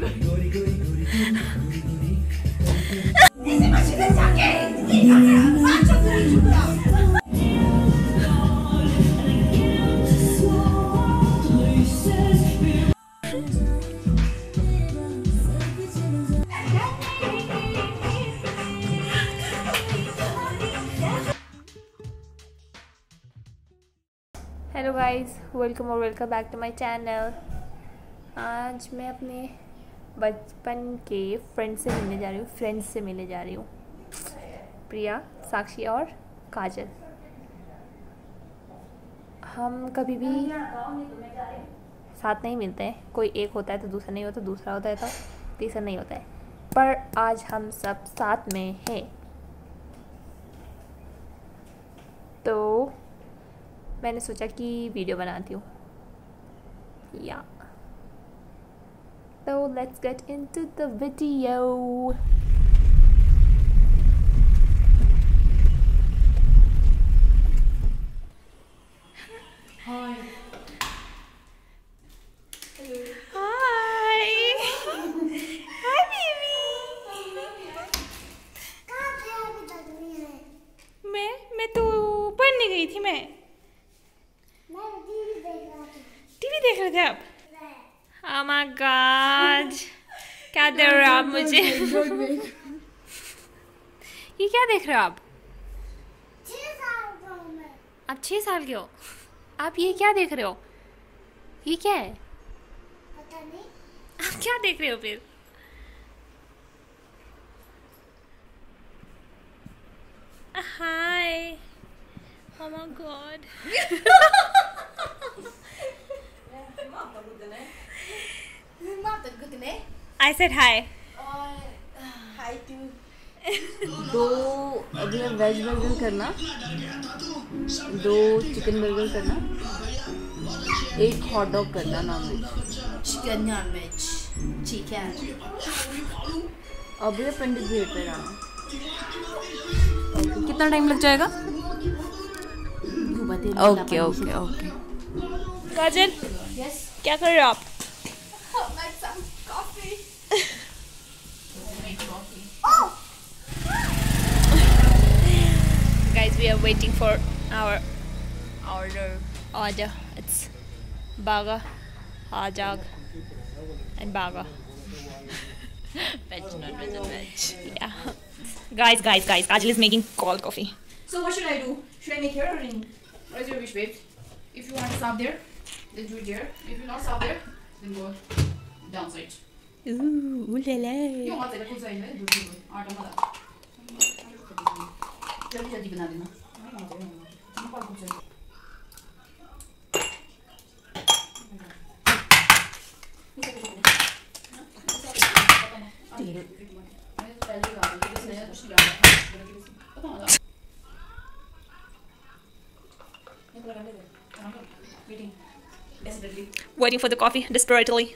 Hello guys welcome और welcome back to my channel आज मैं अपने बचपन के फ्रेंड से मिलने जा रही हूँ फ्रेंड्स से मिलने जा रही हूँ। प्रिया, साक्षी और काजल। हम कभी भी साथ नहीं मिलते हैं। कोई एक होता है तो दूसरा नहीं होता, दूसरा होता है तो तीसरा नहीं होता है। पर आज हम सब साथ में हैं। तो मैंने सोचा कि वीडियो बनाती हूँ। या। so let's get into the video Hi. ये क्या देख रहे हो आप आप छह साल के हो आप ये क्या देख रहे हो ये क्या है आप क्या देख रहे हो फिर हाय Oh my god. I said hi. दो अभी वेज बर्गर करना। दो चिकन बर्गर करना। एक हॉट डॉग करना non veg chicken non veg ठीक है। chicken. अभी पंडित भेट पे आना कितना टाइम लग जाएगा? Okay okay okay Kajal. क्या कर रहे हो आप? are waiting for our order order it's baga hajag and baga Veg, not veg, and veg. yeah guys guys guys kajal is making cold coffee So what should I do? Should I make here or in? What is your wish, babe? If you want to stop there, then do it there. If you not stop there, then go downside. ooh ulala क्यों हाथ तेरा कुछ चाहिए दूध दूध आटा मत जल्दी जल्दी बना देना Waiting for the coffee desperately.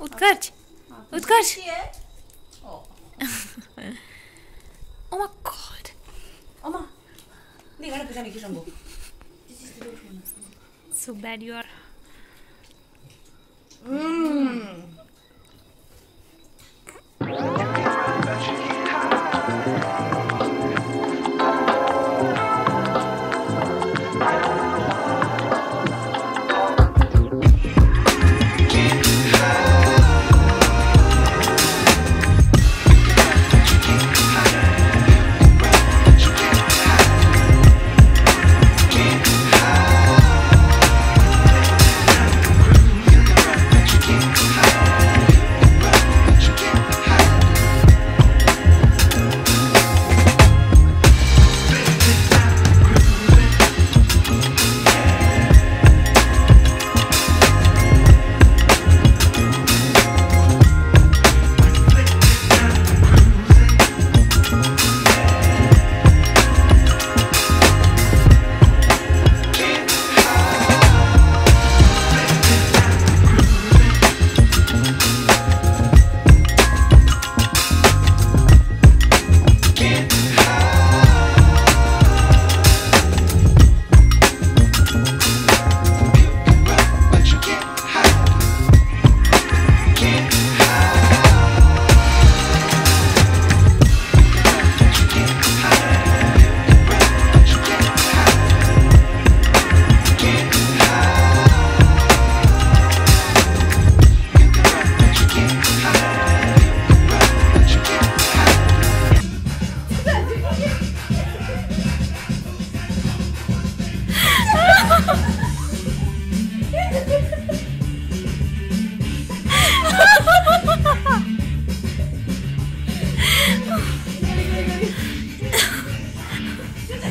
Utkarsh Utkarsh Oh my god. Oma. So bad you are.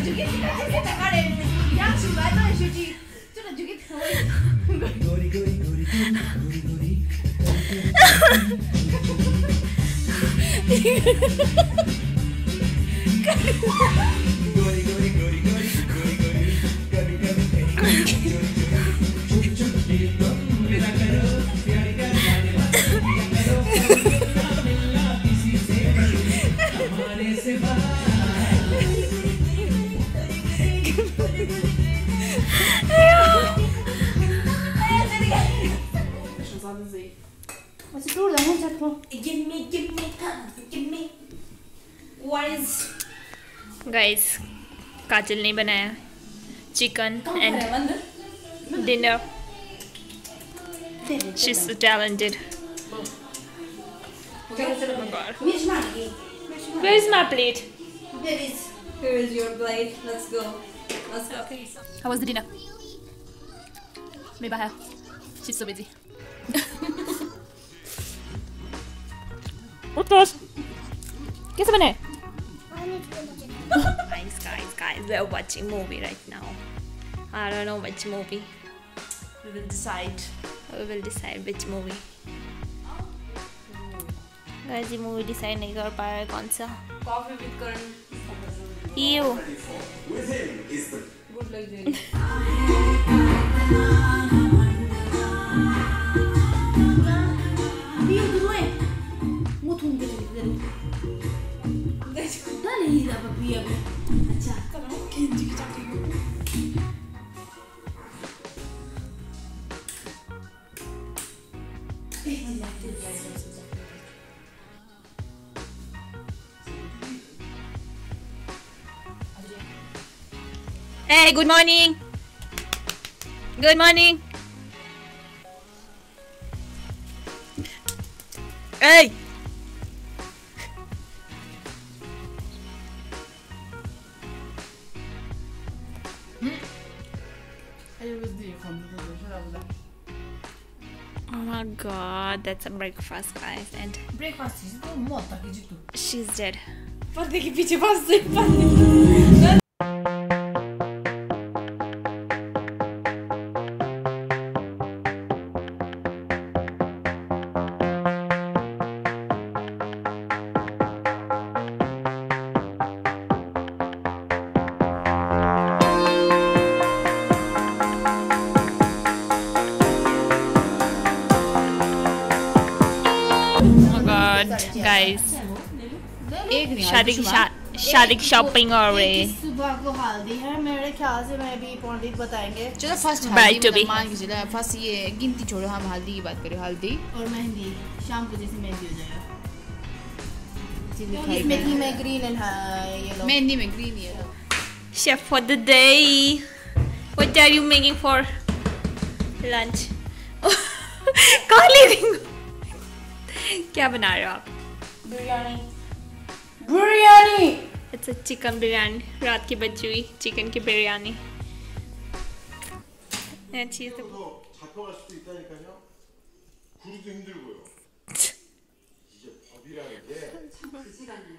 手机，手机，大家嘞，两三百多手机，就那手机，我。哈哈哈哈哈哈！哈哈哈哈哈哈！Oh. oh my god Oma. Hindi ka na pisa ni Kishambo. so bad you are guys काजल ने बनाया chicken and dinner she's so talented where is my plate There is. Here is your plate. Let's go. Let's go. how was the dinner Mibaya she's so busy Uttas कैसे बने guys guys guys we're watching movie right now I don't know which movie We will decide. we will decide which movie guys ये movie decide नहीं कर पा रहा है कौन सा Coffee with Karan. Ew. Good luck, Hey, good morning. Good morning. Hey. Oh my god, that's a breakfast, guys. And breakfast is She's dead. god, guys. एक नहीं शादी की शा, शादी की शॉपिंग हो रही है सुबह को हल्दी है मेरे ख्याल से मैं भी पंडित बताएंगे चलो फर्स्ट Bride हल्दी to be. मतलब मान के चलो फर्स्ट ये गिनती छोड़ो हम हल्दी की बात करें हल्दी और मेहंदी शाम को जैसे मेहंदी हो जाएगा मेहंदी इसमें थी मैं ग्रीन एंड येलो में ग्रीन ये लो Chef for the day. What are you making for lunch? कहाँ ले रही हो? क्या बना रहे हो आप? बिरयानी। अच्छा चिकन बिरयानी रात की बची हुई चिकन की बिरयानी अच्छी तो-